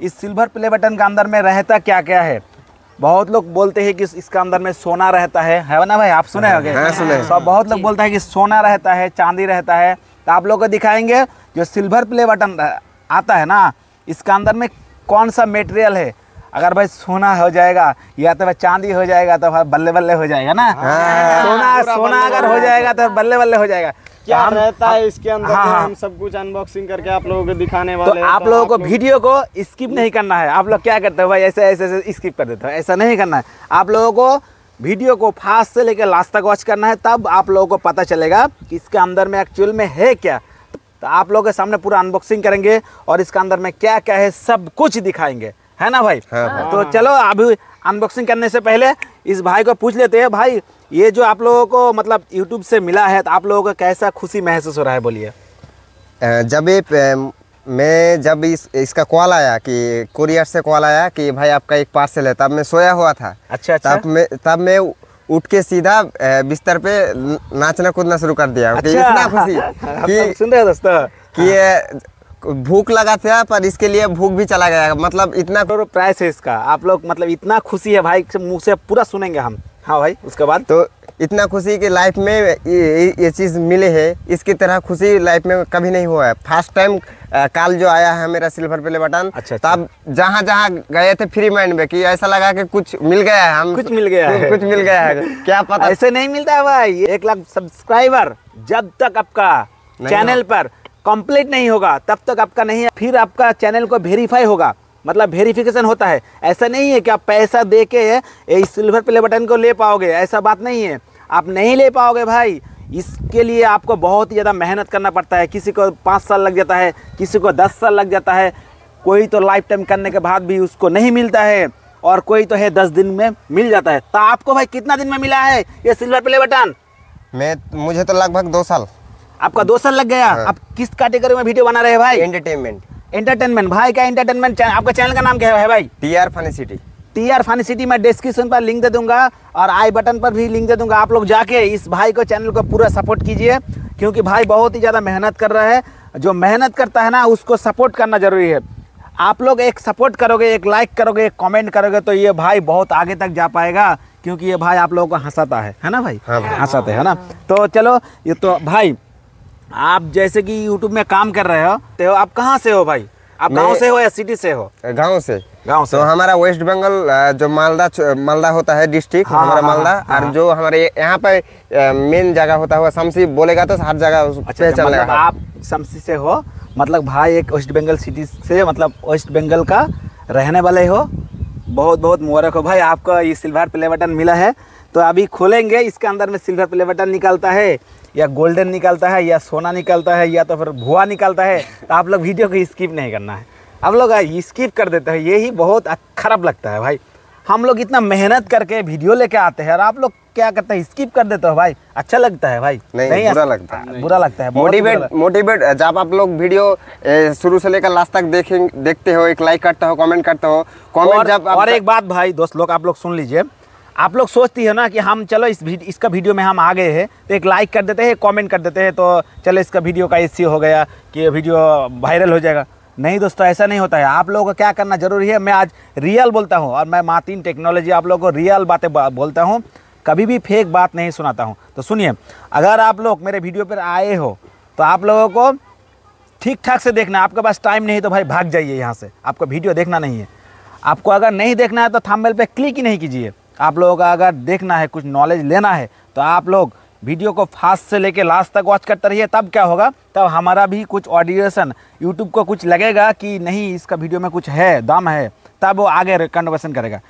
इस silver play button के अंदर में रहता क्या क्या है? बहुत लोग बोलते हैं कि इसके अंदर में सोना रहता है। है ना भाई? आप सुने हो गए सुने। सब बहुत लोग बोलते हैं कि सोना रहता है चांदी रहता है। तो आप लोग को दिखाएँगे जो सिल्वर प्ले बटन आता है ना इसका अंदर में कौन सा मेटेरियल है? अगर भाई सोना हो जाएगा या तो भाई चांदी हो जाएगा तो भाई बल्ले बल्ले हो जाएगा ना? सोना सोना अगर हो जाएगा तो बल्ले बल्ले हो जाएगा। क्या तो हम- रहता है इसके अंदर? हाँ, हाँ। हम सब कुछ अनबॉक्सिंग करके आप लोगों को दिखाने तो वाले हैं। आप लोगों को वीडियो को स्किप नहीं करना है। आप लोग क्या करते हो भाई? ऐसे ऐसे ऐसे स्किप कर देते हो। ऐसा नहीं करना है। आप लोगों को वीडियो को फास्ट से लेकर लास्ट तक वॉच करना है तब आप लोगों को पता चलेगा कि इसके अंदर में एक्चुअल में है क्या। तो आप लोगों के सामने पूरा अनबॉक्सिंग करेंगे और इसके अंदर में क्या क्या है सब कुछ दिखाएँगे। है ना भाई? हाँ, तो चलो अभी अनबॉक्सिंग करने से पहले इस भाई को पूछ लेते हैं भाई ये जो आप लोगों को मतलब यूट्यूब से मिला है तो आप लोगों को कैसा खुशी महसूस हो रहा है बोलिए। जब ये मैं जब इस इसका कॉल आया कि कुरियर से कॉल आया कि भाई आपका एक पार्सल है तब मैं सोया हुआ था। अच्छा अच्छा। तब मैं तब मैं उठ के सीधा बिस्तर पे नाचना कूदना शुरू कर दिया। कि अच्छा। इतना खुशी कि सुन रहे दोस्तों। कि भूख लगा था पर इसके लिए भूख भी चला गया। मतलब इतना करोड़ प्राइस है इसका। आप लोग मतलब इतना खुशी है भाई मुँह से पूरा सुनेंगे हम। हाँ भाई उसके बाद? तो इतना खुशी कि लाइफ में ये चीज़ मिले है। इसकी तरह खुशी लाइफ में कभी नहीं हुआ है। फ़र्स्ट टाइम काल जो आया है मेरा सिल्वर प्ले बटन अच्छा, अच्छा। तब जहाँ जहाँ गए थे फ्री माइंड में कि ऐसा लगा कि कुछ मिल गया है हम कुछ मिल गया है। कुछ मिल गया है। क्या पता ऐसे नहीं मिलता है भाई। एक लाख सब्सक्राइबर जब तक आपका चैनल पर कंप्लीट नहीं होगा, तब तक आपका नहीं है फिर आपका चैनल को वेरीफाई होगा। मतलब वेरिफिकेशन होता है। ऐसा नहीं है कि आप पैसा दे के ये सिल्वर प्ले बटन को ले पाओगे। ऐसा बात नहीं है। आप नहीं ले पाओगे भाई। इसके लिए आपको बहुत ही ज़्यादा मेहनत करना पड़ता है। किसी को पाँच साल लग जाता है, किसी को दस साल लग जाता है। कोई तो लाइफ टाइम करने के बाद भी उसको नहीं मिलता है, और कोई तो है दस दिन में मिल जाता है। तो आपको भाई कितना दिन में मिला है ये सिल्वर प्ले बटन मैं, मुझे तो लगभग दो साल। आपका दो साल लग गया। आप किस कैटेगरी में वीडियो बना रहे भाई? एंटरटेनमेंट एंटरटेनमेंट भाई क्या एंटरटेनमेंट आपका चैनल का नाम क्या है भाई? T R funny city T R funny city में डिस्क्रिप्शन पर लिंक दे दूँगा और आई बटन पर भी लिंक दे दूँगा। आप लोग जाके इस भाई को चैनल को पूरा सपोर्ट कीजिए क्योंकि भाई बहुत ही ज़्यादा मेहनत कर रहा है। जो मेहनत करता है ना उसको सपोर्ट करना ज़रूरी है। आप लोग एक सपोर्ट करोगे एक लाइक करोगे एक कमेंट करोगे तो ये भाई बहुत आगे तक जा पाएगा क्योंकि ये भाई आप लोगों को हंसाता है। है ना भाई? हाँ भाई। हंसाते है ना? तो चलो ये तो भाई आप जैसे कि यूट्यूब में काम कर रहे हो तो आप कहाँ से हो भाई? आप गाँव से हो या सिटी से हो? गाँव से। गाँव से। तो हमारा वेस्ट बंगाल जो मालदा मालदा होता है डिस्ट्रिक्ट हाँ, हमारा हाँ, मालदा हाँ, और हाँ, जो हमारे यहाँ पे मेन जगह होता है शमसी बोलेगा तो हर जगह अच्छा पे अच्छा, मतलब आप शमसी से हो मतलब भाई एक वेस्ट बंगाल सिटी से मतलब वेस्ट बंगाल का रहने वाले हो बहुत बहुत मुबारक हो। भाई, आपका ये सिल्वर प्ले बटन मिला है तो अभी खोलेंगे, इसके अंदर में सिल्वर प्ले बटन निकलता है, या गोल्डन निकलता है, या सोना निकलता है, या तो फिर भुआ निकलता है तो आप लोग वीडियो को स्किप नहीं करना है। आप लोग स्किप कर देते हैं, यही बहुत खराब लगता है, भाई। हम लोग इतना मेहनत करके वीडियो लेके आते हैं और आप लोग क्या करते हैं? स्किप कर देते हो भाई। अच्छा लगता है भाई। नहीं, अच्छा- बुरा लगता है। बुरा लगता है मोटिवेट मोटिवेट जब आप लोग वीडियो शुरू से लेकर लास्ट तक देखें देखते हो एक लाइक करते हो कमेंट करते हो कमेंट जब और एक बात भाई दोस्त लोग आप लोग सुन लीजिए। आप लोग सोचती है ना कि हम चलो इस वीडियो इसका वीडियो में हम आ गए हैं तो एक लाइक कर देते हैं कमेंट कर देते हैं तो चलो इसका वीडियो का इसी हो गया कि वीडियो वायरल हो जाएगा। नहीं दोस्तों, ऐसा नहीं होता है। आप लोगों को क्या करना ज़रूरी है? मैं आज रियल बोलता हूँ और मैं मातीन टेक्नोलॉजी आप लोगों को रियल बातें बोलता हूँ। कभी भी फेक बात नहीं सुनाता हूँ। तो सुनिए, अगर आप लोग मेरे वीडियो पर आए हो तो आप लोगों को ठीक ठाक से देखना। आपके पास टाइम नहीं तो भाई भाग जाइए यहाँ से। आपको वीडियो देखना नहीं है। आपको अगर नहीं देखना है तो थंबनेल पे क्लिक ही नहीं कीजिए। आप लोगों का अगर देखना है, कुछ नॉलेज लेना है तो आप लोग वीडियो को फास्ट से लेके लास्ट तक वॉच करते रहिए, तब क्या होगा? तब हमारा भी कुछ ऑडिएशन यूट्यूब को कुछ लगेगा कि नहीं, इसका वीडियो में कुछ है, दम है, तब वो आगे रिकमेंडेशन करेगा।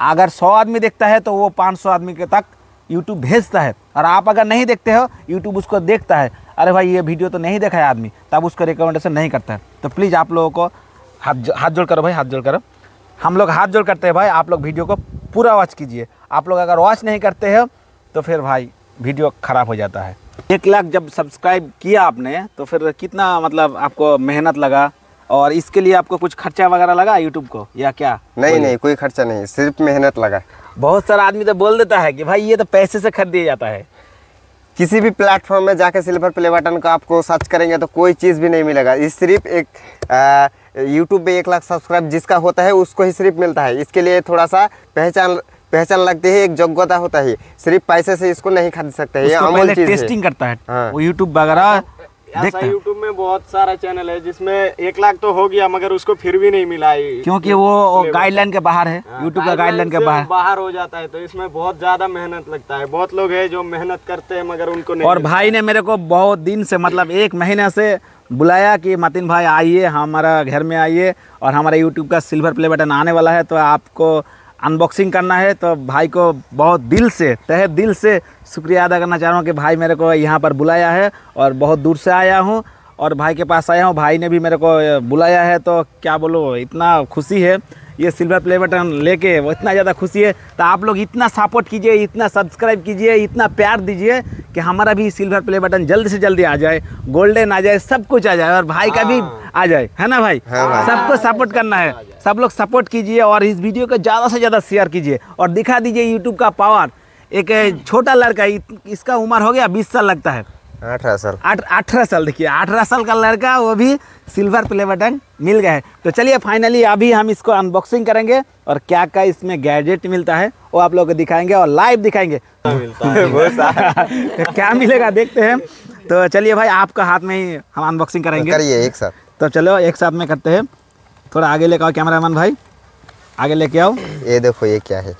अगर सौ आदमी देखता है तो वो पाँच सौ आदमी के तक यूट्यूब भेजता है। और आप अगर नहीं देखते हो यूट्यूब उसको देखता है। अरे भाई, ये वीडियो तो नहीं देखा है आदमी, तब उसको रिकमेंडेशन नहीं करता है। तो प्लीज़ आप लोगों को हाथ जो- हाथ जोड़ करो भाई, हाथ जोड़ करो। हम लोग हाथ जोड़ करते हैं भाई, आप लोग वीडियो को पूरा वॉच कीजिए। आप लोग अगर वॉच नहीं करते हो तो फिर भाई वीडियो ख़राब हो जाता है। एक लाख जब सब्सक्राइब किया आपने तो फिर कितना मतलब आपको मेहनत लगा? और इसके लिए आपको कुछ खर्चा वगैरह लगा यूट्यूब को या क्या? नहीं नहीं कोई खर्चा नहीं सिर्फ़ मेहनत लगा बहुत सारा आदमी तो बोल देता है कि भाई ये तो पैसे से खरीद दिया जाता है। किसी भी प्लेटफॉर्म में जाके सिल्वर प्ले बटन का आपको सर्च करेंगे तो कोई चीज़ भी नहीं मिलेगा। ये सिर्फ़ एक यूट्यूब पे एक लाख सब्सक्राइब जिसका होता है उसको ही सिर्फ़ मिलता है। इसके लिए थोड़ा सा पहचान पहचान लगती है एक योग्यता होता है। सिर्फ़ पैसे से इसको नहीं खरीद सकते ये है। टेस्टिंग करता है। हाँ। वो यूट्यूब वगैरह ऐसा देखता है। यूट्यूब में बहुत सारा चैनल है जिसमें एक लाख तो हो गया मगर उसको फिर भी नहीं मिला ये। क्योंकि वो गाइडलाइन के बाहर है हाँ, यूट्यूब का गाइडलाइन के बाहर। बाहर हो जाता है तो इसमें बहुत ज़्यादा मेहनत लगता है। बहुत लोग हैं जो मेहनत करते हैं मगर उनको नहीं और भाई ने मेरे को बहुत दिन से मतलब एक महीने से बुलाया कि मतिन भाई आइए हमारा घर में आइए और हमारा यूट्यूब का सिल्वर प्ले बटन आने वाला है तो आपको अनबॉक्सिंग करना है तो भाई को बहुत दिल से, तहे दिल से शुक्रिया अदा करना चाह रहा हूँ कि भाई मेरे को यहाँ पर बुलाया है और बहुत दूर से आया हूँ और भाई के पास आया हूँ, भाई ने भी मेरे को बुलाया है तो क्या बोलो, इतना खुशी है। ये सिल्वर प्ले बटन लेके वो इतना ज़्यादा खुशी है। तो आप लोग इतना सपोर्ट कीजिए इतना सब्सक्राइब कीजिए इतना प्यार दीजिए कि हमारा भी सिल्वर प्ले बटन जल्द से जल्दी आ जाए गोल्डन आ जाए सब कुछ आ जाए और भाई का भी आ जाए। है ना भाई? हाँ भाई। सबको सपोर्ट करना है। सब लोग सपोर्ट कीजिए और इस वीडियो को ज़्यादा से ज़्यादा शेयर कीजिए और दिखा दीजिए यूट्यूब का पावर एक छोटा लड़का इसका उम्र हो गया बीस साल लगता है। अठारह साल। अठारह साल देखिए अठारह साल का लड़का वो भी सिल्वर प्ले बटन मिल गया है। तो चलिए फाइनली अभी हम इसको अनबॉक्सिंग करेंगे और क्या क्या इसमें गैजेट मिलता है वो आप लोग को दिखाएँगे और लाइव दिखाएँगे। मिलता है। तो क्या मिलेगा देखते हैं तो चलिए भाई आपका हाथ में ही हम अनबॉक्सिंग करेंगे। करिए एक साथ। तो चलो एक साथ में करते हैं। थोड़ा आगे लेके आओ कैमरामैन भाई। आगे लेके आओ। ये देखो ये क्या है?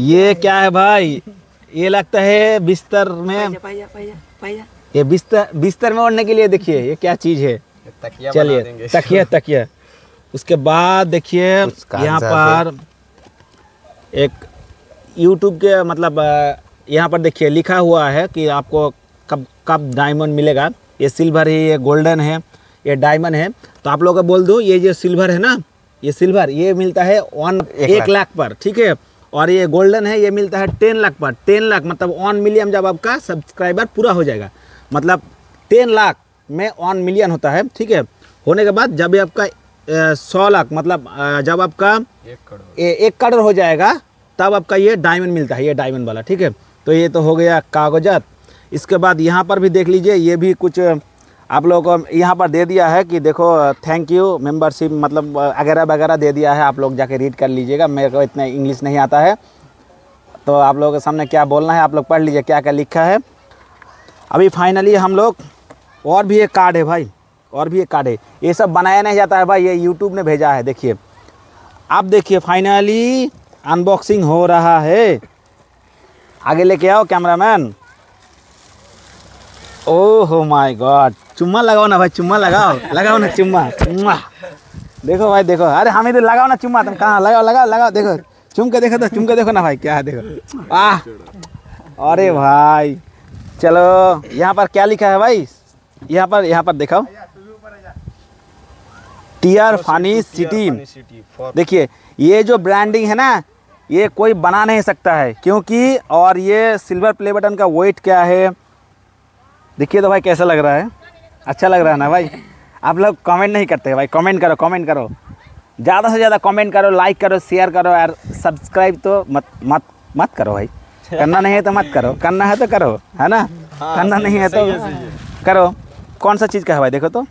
ये क्या है भाई? ये लगता है बिस्तर में ये बिस्तर बिस्तर में ओढ़ने के लिए देखिए ये क्या चीज़ है। चलिए तकिया तकिया। उसके बाद देखिए यहाँ पर एक यूट्यूब के मतलब यहाँ पर देखिए लिखा हुआ है कि आपको कब कब डायमंड मिलेगा। ये सिल्वर है ये गोल्डन है ये डायमंड है। तो आप लोगों को बोल दूँ ये जो सिल्वर है ना ये सिल्वर ये मिलता है वन एक एक लाख। लाख पर ठीक है? और ये गोल्डन है ये मिलता है टेन लाख पर। टेन लाख मतलब वन मिलियन जब आपका सब्सक्राइबर पूरा हो जाएगा। मतलब टेन लाख में वन मिलियन होता है ठीक है? होने के बाद जब ये आपका सौ लाख मतलब जब आपका ए- एक करोड़ हो जाएगा तब आपका ये डायमंड मिलता है ये डायमंड वाला ठीक है? तो ये तो हो गया कागजात। इसके बाद यहाँ पर भी देख लीजिए ये भी कुछ आप लोगों को यहाँ पर दे दिया है कि देखो थैंक यू मेंबरशिप मतलब वगैरह वगैरह दे दिया है। आप लोग जाके रीड कर लीजिएगा। मेरे को इतना इंग्लिश नहीं आता है। तो आप लोगों के सामने क्या बोलना है, आप लोग पढ़ लीजिए, क्या क्या लिखा है। अभी फाइनली हम लोग, और भी एक कार्ड है भाई, और भी एक कार्ड है। ये सब बनाया नहीं जाता है भाई, ये यूट्यूब ने भेजा है, देखिए। आप देखिए फाइनली अनबॉक्सिंग हो रहा है। आगे लेके आओ कैमरामैन ओह माय गॉड। चुम्मा लगाओ ना भाई, चुम्मा लगाओ। लगाओ ना चुम्मा। चुम्मा। देखो भाई, देखो। अरे हम इधर लगाओ ना चुम्मा, तुम कहाँ? लगाओ लगाओ लगाओ, देखो। चुम के देखो तो चुम के देखो ना भाई, क्या है देखो। आह अरे भाई। चलो, यहाँ पर क्या लिखा है भाई? यहाँ पर यहाँ पर दिखाओ। TR Fani city. देखिए, ये जो ब्रांडिंग है ना, ये कोई बना नहीं सकता है, क्योंकि और ये सिल्वर प्ले बटन का वेट क्या है? देखिए तो भाई कैसा लग रहा है? अच्छा लग रहा है ना भाई? आप लोग कमेंट नहीं करते भाई कमेंट करो कमेंट करो। ज़्यादा से ज़्यादा कमेंट करो लाइक करो शेयर करो यार सब्सक्राइब तो मत मत मत करो भाई। करना नहीं है तो मत करो करना है तो करो है ना? हाँ, करना नहीं है तो करो। कौन सा चीज़ का है भाई देखो तो।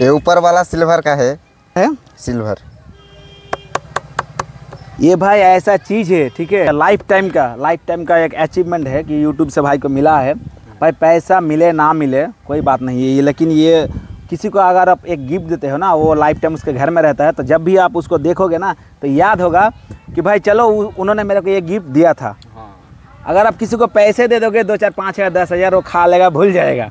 ये ऊपर वाला सिल्वर का है। है? सिल्वर। ये भाई ऐसा चीज़ है ठीक है? लाइफ टाइम का लाइफ टाइम का एक अचीवमेंट है कि यूट्यूब से भाई को मिला है। भाई पैसा मिले ना मिले कोई बात नहीं है ये। लेकिन ये किसी को अगर आप एक गिफ्ट देते हो ना वो लाइफ टाइम उसके घर में रहता है तो जब भी आप उसको देखोगे ना तो याद होगा कि भाई चलो उन्होंने मेरे को ये गिफ्ट दिया था। अगर आप किसी को पैसे दे दोगे दो चार पाँच हज़ार दस हज़ार वो खा लेगा भूल जाएगा।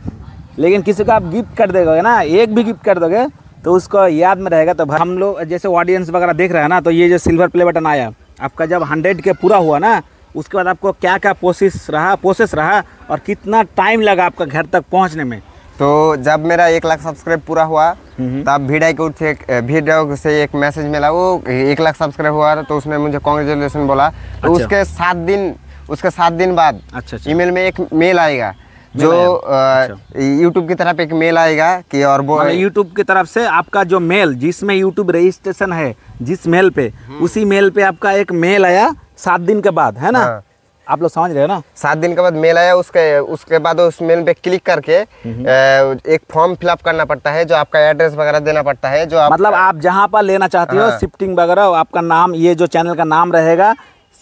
लेकिन किसी को आप गिफ्ट कर दोगे ना एक भी गिफ्ट कर दोगे तो उसको याद में रहेगा। तो हम लोग जैसे ऑडियंस वगैरह देख रहे हैं ना तो ये जो सिल्वर प्ले बटन आया आपका जब हंड्रेड के पूरा हुआ ना उसके बाद आपको क्या क्या प्रोसेस रहा प्रोसेस रहा और कितना टाइम लगा आपका घर तक पहुँचने में? तो जब मेरा एक लाख सब्सक्राइब पूरा हुआ तब वीडियो को थे वीडियो से एक मैसेज मिला वो एक लाख सब्सक्राइब हुआ। तो उसने मुझे कॉन्ग्रेचुलेसन बोला। तो अच्छा। उसके सात दिन उसके सात दिन बाद अच्छा, अच्छा। ईमेल में एक मेल आएगा जो यूट्यूब की तरफ़ एक मेल आएगा कि और वो मतलब यूट्यूब की तरफ़ से आपका जो मेल जिसमें यूट्यूब रजिस्ट्रेशन है जिस मेल पे उसी मेल पे आपका एक मेल आया सात दिन के बाद है ना हाँ। आप लोग समझ रहे हो ना सात दिन के बाद मेल आया उसके उसके बाद उस मेल पे क्लिक करके एक फॉर्म फिलअप करना पड़ता है जो आपका एड्रेस वगैरह देना पड़ता है जो आप मतलब आप जहाँ पर लेना चाहते हो हाँ। शिफ्टिंग वगैरह आपका नाम ये जो चैनल का नाम रहेगा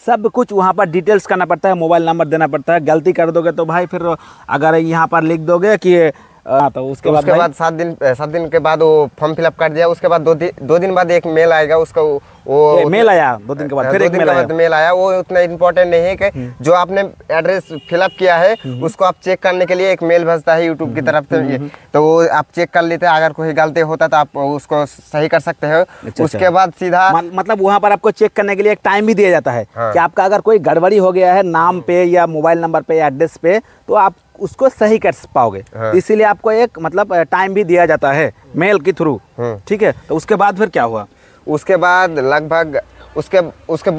सब कुछ वहाँ पर डिटेल्स करना पड़ता है मोबाइल नंबर देना पड़ता है गलती कर दोगे तो भाई फिर अगर यहाँ पर लिख दोगे कि अ, तो उसके बाद उसके बाद सात दिन सात दिन के बाद वो फॉर्म फिलअप कर दिया उसके बाद दो दिन दो दिन बाद एक मेल आएगा उसका वो मेल आया दो दिन के बाद हाँ, फिर एक मेल आया। मेल आया वो उतना इम्पोर्टेंट नहीं है कि जो आपने एड्रेस फिलअप किया है उसको आप चेक करने के लिए एक मेल भेजता है यूट्यूब की तरफ़ से। तो वो आप चेक कर लेते हैं अगर कोई गलती होता तो आप उसको सही कर सकते हो। अच्छा। उसके बाद सीधा मतलब वहाँ पर आपको चेक करने के लिए एक टाइम भी दिया जाता है हाँ। कि आपका अगर कोई गड़बड़ी हो गया है नाम पे या मोबाइल नंबर पे या एड्रेस पे तो आप उसको सही कर पाओगे। हाँ। इसीलिए आपको एक मतलब टाइम भी दिया जाता है मेल के थ्रू हम्म। ठीक है? तो उसके बाद फिर क्या हुआ? उसके बाद लगभग उसके उसके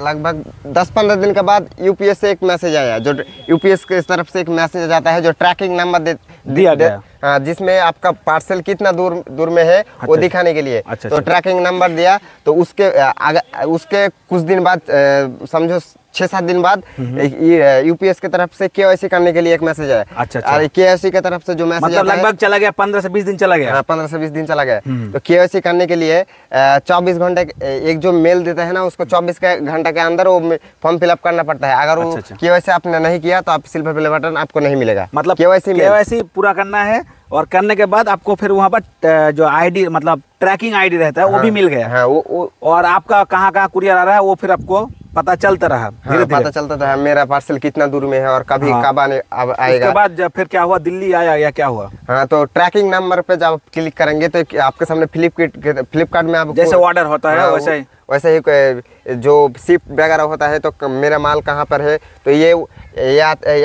लगभग 10-15 दिन के बाद यूपीएस से एक मैसेज आया जो यूपीएस इस तरफ़ से एक मैसेज जाता है जो ट्रैकिंग नंबर दे, दिया गया। हाँ, जिसमें आपका पार्सल कितना दूर दूर में है अच्छा, वो। दिखाने के लिए अच्छा, तो अच्छा। ट्रैकिंग नंबर दिया तो उसके अगर उसके कुछ दिन बाद समझो छः सात दिन बाद यूपीएस की तरफ़ से केवाईसी करने के लिए एक मैसेज आया। अच्छा, अच्छा। और केवाईसी की तरफ़ से जो मैसेज मतलब लगभग चला गया पंद्रह से बीस दिन चला गया? हाँ पंद्रह से बीस दिन चला गया। तो केवाईसी करने के लिए चौबीस घंटे एक जो मेल देता है ना उसको चौबीस घंटे के अंदर वो फॉर्म फिलअप करना पड़ता है। अगर वो अच्छा, अच्छा। केवाईसी आपने नहीं किया तो आप सिल्वर प्ले बटन आपको नहीं मिलेगा। मतलब केवाईसी पूरा करना है और करने के बाद आपको फिर वहाँ पर जो आईडी मतलब ट्रैकिंग आईडी रहता है वो भी मिल गया। हाँ वो वो और आपका कहाँ कहाँ कुरियर आ रहा है वो फिर आपको पता चलता रहा हाँ, धीरे पता चलता था मेरा पार्सल कितना दूर में है और कभी हाँ। कब आने आएगा। बाद जब फिर क्या हुआ दिल्ली आया या क्या हुआ? हाँ तो ट्रैकिंग नंबर पे जब क्लिक करेंगे तो आपके सामने फ्लिपकार्ट फ्लिपकार्ट में आप जैसे ऑर्डर होता है, वैसे ही। वैसे ही जो शिफ्ट वगैरह होता है तो मेरा माल कहाँ पर है? तो ये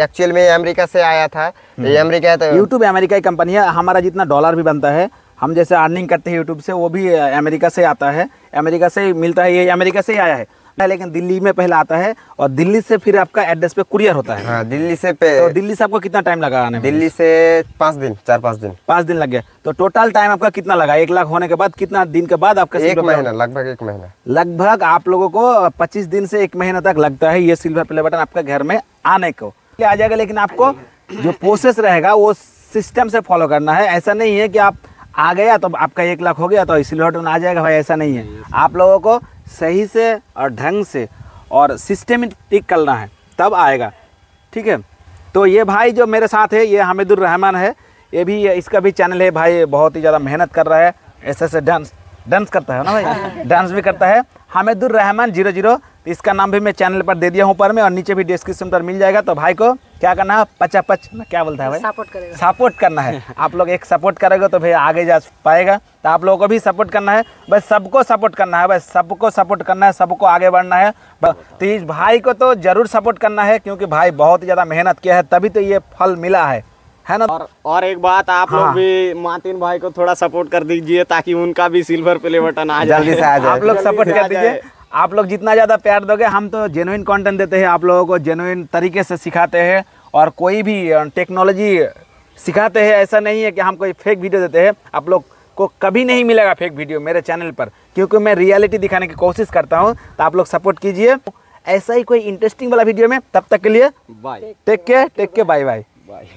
एक्चुअल में अमेरिका से आया था। हम्म। ये अमेरिका तो यूट्यूब अमेरिका की कंपनी है हमारा जितना डॉलर भी बनता है हम जैसे अर्निंग करते हैं यूट्यूब से वो भी अमेरिका से आता है। अमेरिका से ही मिलता है ये अमेरिका से ही आया है। लेकिन दिल्ली में पहले आता है और दिल्ली से फिर आपका एड्रेस पे कुरियर होता है। हाँ दिल्ली से पे तो दिल्ली से आपको कितना टाइम लगा आने में? दिल्ली से पाँच दिन चार पाँच दिन। पाँच दिन लग गए तो टोटल टाइम आपका कितना लगा? एक लाख होने के बाद कितना दिन के बाद आपका एक महीना लगभग एक महीना। लगभग आप लोगों को 25 दिन से एक महीना तक लगता है ये सिल्वर प्ले बटन आपका घर में आने को। आ जाएगा लेकिन आपको जो प्रोसेस रहेगा वो सिस्टम से फॉलो करना है। ऐसा नहीं है कि आप आ गया तो आपका एक लाख हो गया तो सिल्वर बटन आ जाएगा भाई ऐसा नहीं है। आप लोगों को सही से और ढंग से और सिस्टमेटिक करना है तब आएगा। ठीक है? तो ये भाई जो मेरे साथ है ये हामिदुर रहमान है। ये भी इसका भी चैनल है भाई बहुत ही ज़्यादा मेहनत कर रहा है। ऐसे ऐसे डांस डांस करता है ना भाई? डांस भी करता है। हामिदुर रहमान ज़ीरो ज़ीरो इसका नाम भी मैं चैनल पर दे दिया हूँ ऊपर में और नीचे भी डिस्क्रिप्शन पर मिल जाएगा। तो भाई को क्या करना है? पचा पच क्या बोलता है भाई? सपोर्ट करेगा। सपोर्ट करना है। आप लोग एक सपोर्ट करेंगे तो फिर आगे जा पाएगा। तो आप लोगों को भी सपोर्ट करना है। बस सबको सपोर्ट करना है। बस सबको सपोर्ट करना है। सबको आगे बढ़ना है। तो इस भाई को तो ज़रूर सपोर्ट करना है क्योंकि भाई बहुत ज़्यादा मेहनत किया है तभी तो ये फल मिला है। है ना? और और एक बात आप हाँ। लोग भी मातिन भाई को थोड़ा सपोर्ट कर दीजिए ताकि उनका भी सिल्वर प्ले बटन आ जाए। जल्दी से आ जाए। आप लोग सपोर्ट कर दीजिए जाए। आप लोग जितना ज़्यादा प्यार दोगे हम तो जेनुइन कंटेंट देते हैं आप लोगों को जेनुइन तरीके से सिखाते हैं और कोई भी टेक्नोलॉजी सिखाते हैं ऐसा नहीं है कि हम कोई फेक वीडियो देते हैं। आप लोग को कभी नहीं मिलेगा फेक वीडियो मेरे चैनल पर क्योंकि मैं रियलिटी दिखाने की कोशिश करता हूँ तो आप लोग सपोर्ट कीजिए। ऐसा ही कोई इंटरेस्टिंग वाला वीडियो में तब तक के लिए bye take care take care bye bye bye